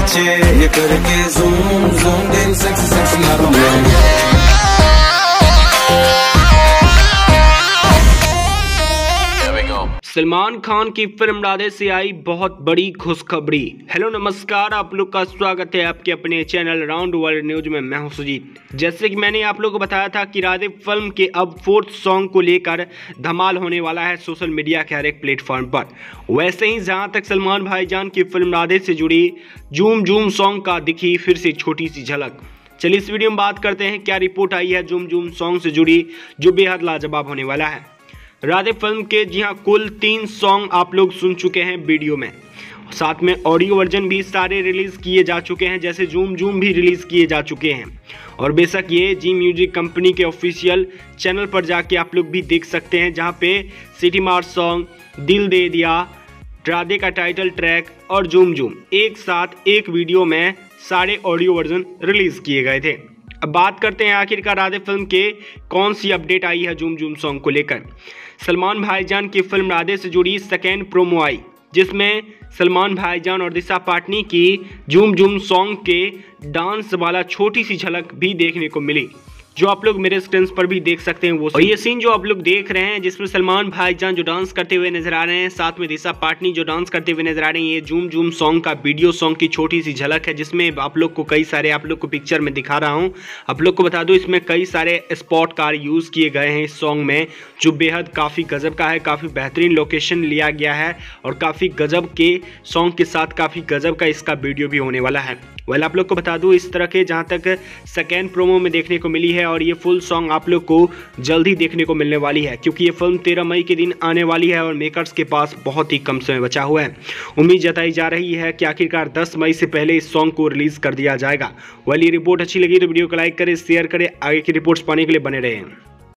पीछे ये करके zoom zoom in sexy sexy यारों में सलमान खान की फ़िल्म राधे से आई बहुत बड़ी खुशखबरी। हेलो, नमस्कार, आप लोग का स्वागत है आपके अपने चैनल राउंड वर्ल्ड न्यूज़ में। मैं हूँ सुजीत। जैसे कि मैंने आप लोगों को बताया था कि राधे फ़िल्म के अब फोर्थ सॉन्ग को लेकर धमाल होने वाला है सोशल मीडिया के हर एक प्लेटफॉर्म पर। वैसे ही जहाँ तक सलमान भाईजान की फ़िल्म राधे से जुड़ी जूम जूम सॉन्ग का दिखी फिर से छोटी सी झलक। चलिए इस वीडियो में बात करते हैं, क्या रिपोर्ट आई है जूम जूम सॉन्ग से जुड़ी, जो बेहद लाजवाब होने वाला है। राधे फ़िल्म के जी हाँ कुल तीन सॉन्ग आप लोग सुन चुके हैं वीडियो में। साथ में ऑडियो वर्जन भी सारे रिलीज़ किए जा चुके हैं, जैसे जूम जूम भी रिलीज़ किए जा चुके हैं। और बेशक ये जी म्यूज़िक कंपनी के ऑफिशियल चैनल पर जाके आप लोग भी देख सकते हैं, जहाँ पे सिटी मार सॉन्ग दिल दे दिया, राधे का टाइटल ट्रैक और जूम जूम एक साथ एक वीडियो में सारे ऑडियो वर्जन रिलीज़ किए गए थे। अब बात करते हैं आखिरकार राधे फ़िल्म के कौन सी अपडेट आई है जूम जूम सॉन्ग को लेकर। सलमान भाईजान की फ़िल्म राधे से जुड़ी सेकेंड प्रोमो आई, जिसमें सलमान भाईजान और दिशा पाटनी की जूम जूम सॉन्ग के डांस वाला छोटी सी झलक भी देखने को मिली। जो आप लोग मेरे स्क्रीन पर भी देख सकते हैं, वो और ये सीन जो आप लोग देख रहे हैं, जिसमें सलमान भाईजान जो डांस करते हुए नज़र आ रहे हैं, साथ में दिशा पाटनी जो डांस करते हुए नज़र आ रहे हैं, ये जूम जूम सॉन्ग का वीडियो सॉन्ग की छोटी सी झलक है, जिसमें आप लोग को कई सारे, आप लोग को पिक्चर में दिखा रहा हूँ। आप लोग को बता दो, इसमें कई सारे स्पॉट कार यूज़ किए गए हैं इस सॉन्ग में, जो बेहद काफ़ी गजब का है, काफ़ी बेहतरीन लोकेशन लिया गया है, और काफ़ी गजब के सॉन्ग के साथ काफ़ी गजब का इसका वीडियो भी होने वाला है। वेल आप लोग को बता दूँ, इस तरह के जहाँ तक सेकेंड प्रोमो में देखने को मिली है और ये फुल सॉन्ग आप लोग को जल्द ही देखने को मिलने वाली है, क्योंकि ये फ़िल्म तेरह मई के दिन आने वाली है और मेकर्स के पास बहुत ही कम समय बचा हुआ है। उम्मीद जताई जा रही है कि आखिरकार दस मई से पहले इस सॉन्ग को रिलीज़ कर दिया जाएगा। वेल रिपोर्ट अच्छी लगी तो वीडियो को लाइक करें शेयर करें, आगे की रिपोर्ट्स पाने के लिए बने रहें।